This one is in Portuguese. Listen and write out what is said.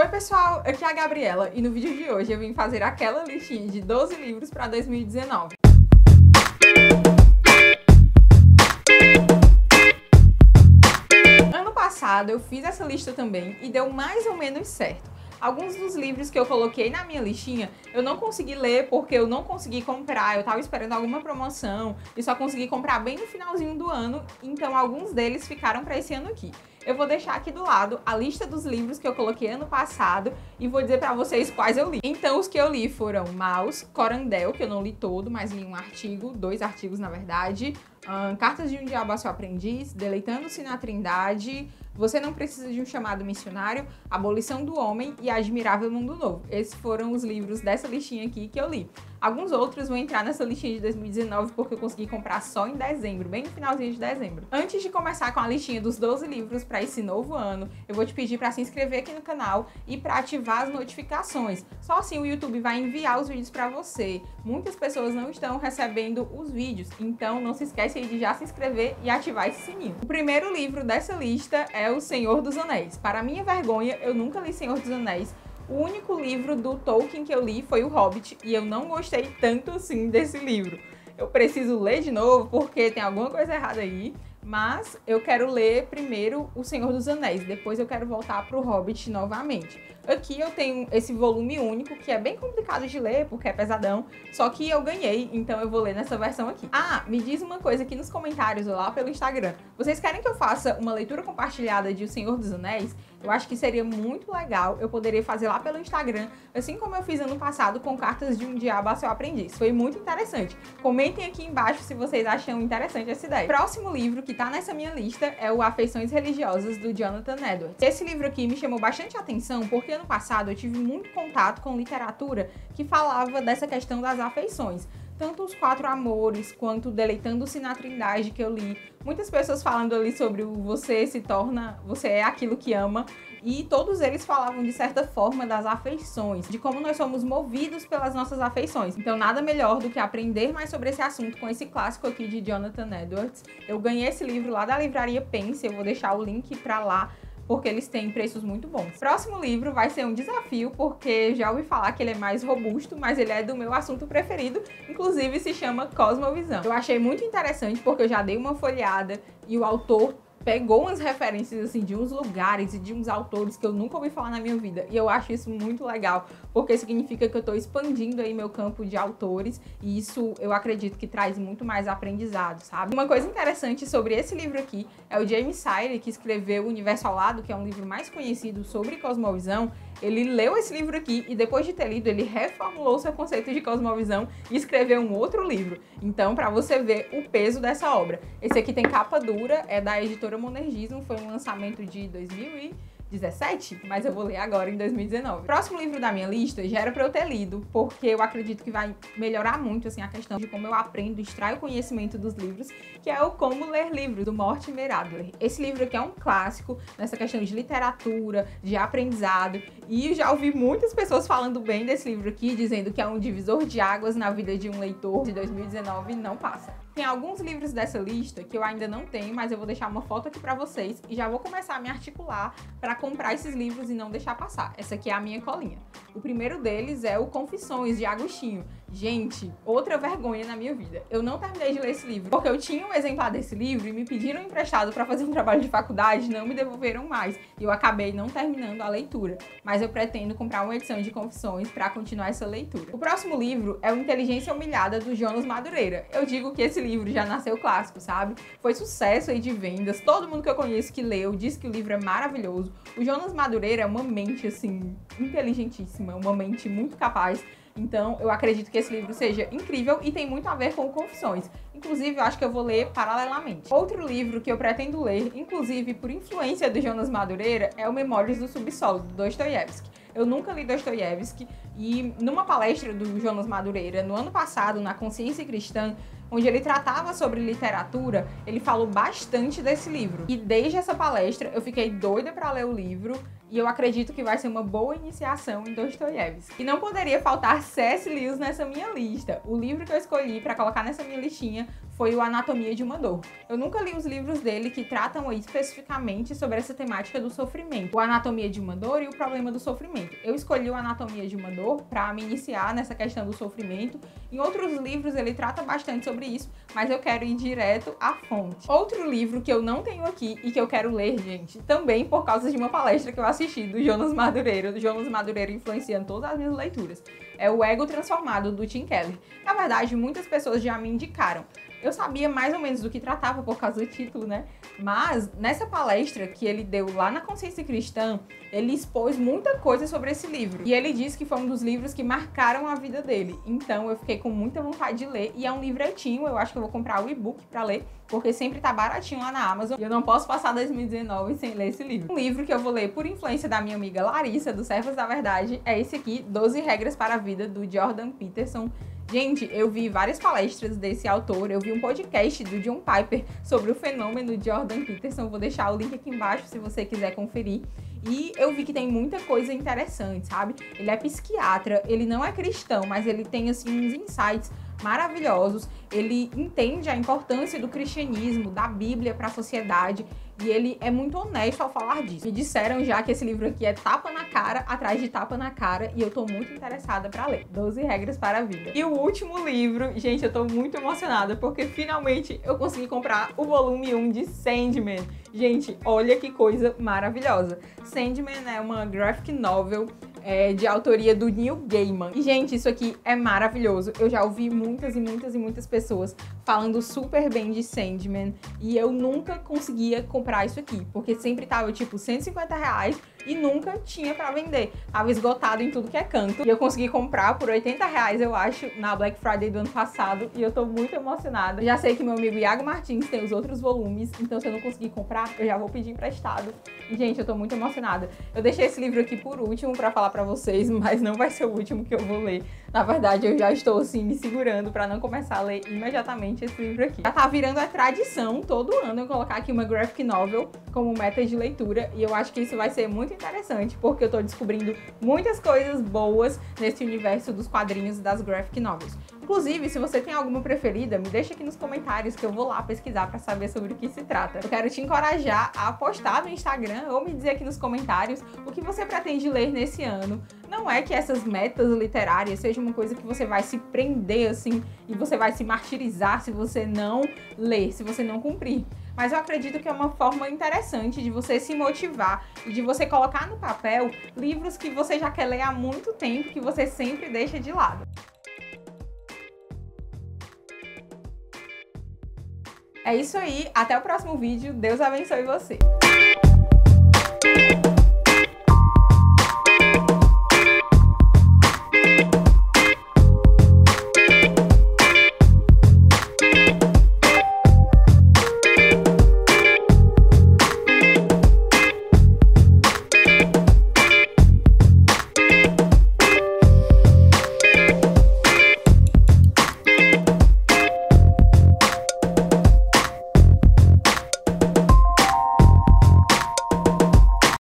Oi pessoal, aqui é a Gabriela e no vídeo de hoje eu vim fazer aquela listinha de 12 livros para 2019. Ano passado eu fiz essa lista também e deu mais ou menos certo. Alguns dos livros que eu coloquei na minha listinha eu não consegui ler porque eu não consegui comprar, eu tava esperando alguma promoção e só consegui comprar bem no finalzinho do ano, então alguns deles ficaram para esse ano aqui. Eu vou deixar aqui do lado a lista dos livros que eu coloquei ano passado e vou dizer para vocês quais eu li. Então, os que eu li foram Maus, Corandel, que eu não li todo, mas li um artigo, dois artigos na verdade, um, Cartas de um Diabo a Seu Aprendiz, Deleitando-se na Trindade, Você Não Precisa de um Chamado Missionário, Abolição do Homem e Admirável Mundo Novo. Esses foram os livros dessa listinha aqui que eu li. Alguns outros vão entrar nessa listinha de 2019 porque eu consegui comprar só em dezembro, bem no finalzinho de dezembro. Antes de começar com a listinha dos 12 livros para esse novo ano, eu vou te pedir para se inscrever aqui no canal e para ativar as notificações. Só assim o YouTube vai enviar os vídeos para você. Muitas pessoas não estão recebendo os vídeos, então não se esquece aí de já se inscrever e ativar esse sininho. O primeiro livro dessa lista é O Senhor dos Anéis. Para minha vergonha, eu nunca li Senhor dos Anéis, o único livro do Tolkien que eu li foi O Hobbit e eu não gostei tanto assim desse livro. Eu preciso ler de novo porque tem alguma coisa errada aí, mas eu quero ler primeiro O Senhor dos Anéis, depois eu quero voltar para o Hobbit novamente. Aqui eu tenho esse volume único, que é bem complicado de ler, porque é pesadão, só que eu ganhei, então eu vou ler nessa versão aqui. Ah, me diz uma coisa aqui nos comentários ou lá pelo Instagram. Vocês querem que eu faça uma leitura compartilhada de O Senhor dos Anéis? Eu acho que seria muito legal, eu poderia fazer lá pelo Instagram, assim como eu fiz ano passado com Cartas de um Diabo a Seu Aprendiz. Foi muito interessante. Comentem aqui embaixo se vocês acham interessante essa ideia. Próximo livro que tá nessa minha lista é o Afeições Religiosas, do Jonathan Edwards. Esse livro aqui me chamou bastante atenção porque ano passado eu tive muito contato com literatura que falava dessa questão das afeições tanto os quatro amores quanto deleitando-se na trindade que eu li. Muitas pessoas falando ali sobre o você se torna, você é aquilo que ama. E todos eles falavam de certa forma das afeições, de como nós somos movidos pelas nossas afeições. Então, nada melhor do que aprender mais sobre esse assunto com esse clássico aqui de Jonathan Edwards. Eu ganhei esse livro lá da livraria Pense, eu vou deixar o link para lá porque eles têm preços muito bons. Próximo livro vai ser um desafio, porque já ouvi falar que ele é mais robusto, mas ele é do meu assunto preferido, inclusive se chama Cosmovisão. Eu achei muito interessante porque eu já dei uma folheada e o autor pegou umas referências assim de uns lugares e de uns autores que eu nunca ouvi falar na minha vida. E eu acho isso muito legal, porque significa que eu estou expandindo aí meu campo de autores e isso eu acredito que traz muito mais aprendizado, sabe? Uma coisa interessante sobre esse livro aqui é o James Sire, que escreveu O Universo ao Lado, que é um livro mais conhecido sobre cosmovisão. Ele leu esse livro aqui e depois de ter lido, ele reformulou seu conceito de cosmovisão e escreveu um outro livro. Então, para você ver o peso dessa obra. Esse aqui tem capa dura, é da editora editora Monergismo, foi um lançamento de 2017, mas eu vou ler agora em 2019. próximo livro da minha lista já era para eu ter lido, porque eu acredito que vai melhorar muito assim a questão de como eu aprendo, extraio o conhecimento dos livros, que é o Como Ler Livros do Mortimer Adler. Esse livro aqui é um clássico nessa questão de literatura, de aprendizado, e já ouvi muitas pessoas falando bem desse livro aqui, dizendo que é um divisor de águas na vida de um leitor de 2019 não passa. Tem alguns livros dessa lista que eu ainda não tenho, mas eu vou deixar uma foto aqui para vocês e já vou começar a me articular para comprar esses livros e não deixar passar. Essa aqui é a minha colinha. O primeiro deles é o Confissões de Agostinho. Gente, outra vergonha na minha vida. Eu não terminei de ler esse livro porque eu tinha um exemplar desse livro e me pediram emprestado para fazer um trabalho de faculdade, não me devolveram mais e eu acabei não terminando a leitura. Mas eu pretendo comprar uma edição de Confissões para continuar essa leitura. O próximo livro é o Inteligência Humilhada do Jonas Madureira. Eu digo que esse livro já nasceu clássico, sabe? Foi sucesso aí de vendas. Todo mundo que eu conheço que leu diz que o livro é maravilhoso. O Jonas Madureira é uma mente assim inteligentíssima, uma mente muito capaz então, eu acredito que esse livro seja incrível e tem muito a ver com Confissões. Inclusive, eu acho que eu vou ler paralelamente. Outro livro que eu pretendo ler, inclusive por influência do Jonas Madureira, é o Memórias do Subsolo, do Dostoiévski. Eu nunca li Dostoiévski e numa palestra do Jonas Madureira no ano passado, na Consciência Cristã, onde ele tratava sobre literatura, ele falou bastante desse livro. E desde essa palestra eu fiquei doida para ler o livro e eu acredito que vai ser uma boa iniciação em Dostoiévski. E não poderia faltar C.S. Lewis nessa minha lista. O livro que eu escolhi para colocar nessa minha listinha foi o Anatomia de uma Dor. Eu nunca li os livros dele que tratam especificamente sobre essa temática do sofrimento, o Anatomia de uma Dor e o problema do sofrimento. Eu escolhi o Anatomia de uma Dor para me iniciar nessa questão do sofrimento. Em outros livros ele trata bastante sobre isso, mas eu quero ir direto à fonte. Outro livro que eu não tenho aqui e que eu quero ler, gente, também por causa de uma palestra que eu assisti do Jonas Madureira, do Jonas Madureira influenciando todas as minhas leituras, é o Ego Transformado do Tim Keller. Na verdade, muitas pessoas já me indicaram. Eu sabia mais ou menos do que tratava por causa do título, né? Mas nessa palestra que ele deu lá na Consciência Cristã, ele expôs muita coisa sobre esse livro. E ele disse que foi um dos livros que marcaram a vida dele. Então eu fiquei com muita vontade de ler. E é um livretinho, eu acho que eu vou comprar o e-book para ler, porque sempre tá baratinho lá na Amazon. E eu não posso passar 2019 sem ler esse livro. Um livro que eu vou ler por influência da minha amiga Larissa, do Servos da Verdade, é esse aqui, 12 Regras para a Vida, do Jordan Peterson. Gente, eu vi várias palestras desse autor, eu vi um podcast do John Piper sobre o fenômeno de Jordan Peterson. Vou deixar o link aqui embaixo se você quiser conferir. E eu vi que tem muita coisa interessante, sabe? Ele é psiquiatra, ele não é cristão, mas ele tem assim uns insights maravilhosos. Ele entende a importância do cristianismo, da Bíblia para a sociedade e ele é muito honesto ao falar disso. Me disseram já que esse livro aqui é tapa na cara, atrás de tapa na cara, e eu tô muito interessada para ler. 12 regras para a vida. E o último livro, gente, eu tô muito emocionada porque finalmente eu consegui comprar o volume 1 de Sandman. Gente, olha que coisa maravilhosa. Sandman é uma graphic novel é, de autoria do Neil Gaiman. E, gente, isso aqui é maravilhoso. Eu já ouvi muitas e muitas e muitas pessoas falando super bem de Sandman e eu nunca conseguia comprar isso aqui, porque sempre tava tipo 150 reais e nunca tinha para vender. Tava esgotado em tudo que é canto. E eu consegui comprar por 80 reais, eu acho, na Black Friday do ano passado. E eu tô muito emocionada. Já sei que meu amigo Iago Martins tem os outros volumes, então se eu não conseguir comprar, eu já vou pedir emprestado. E, gente, eu tô muito emocionada. Eu deixei esse livro aqui por último para falar para vocês, mas não vai ser o último que eu vou ler. Na verdade, eu já estou assim me segurando para não começar a ler imediatamente esse livro aqui. Já tá virando a tradição todo ano eu colocar aqui uma graphic novel como meta de leitura e eu acho que isso vai ser muito interessante porque eu tô descobrindo muitas coisas boas nesse universo dos quadrinhos e das graphic novels. Inclusive, se você tem alguma preferida, me deixa aqui nos comentários que eu vou lá pesquisar para saber sobre o que se trata. Eu quero te encorajar a postar no Instagram ou me dizer aqui nos comentários o que você pretende ler nesse ano. Não é que essas metas literárias sejam uma coisa que você vai se prender assim e você vai se martirizar se você não ler, se você não cumprir. Mas eu acredito que é uma forma interessante de você se motivar e de você colocar no papel livros que você já quer ler há muito tempo, que você sempre deixa de lado. É isso aí, até o próximo vídeo. Deus abençoe você.